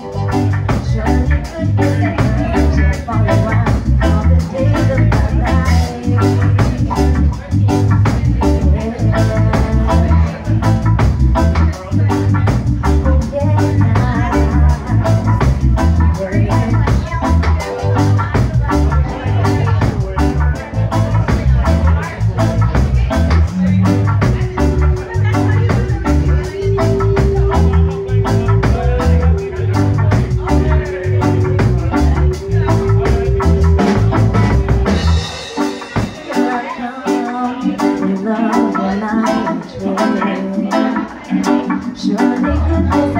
Surely the night train. Sure they could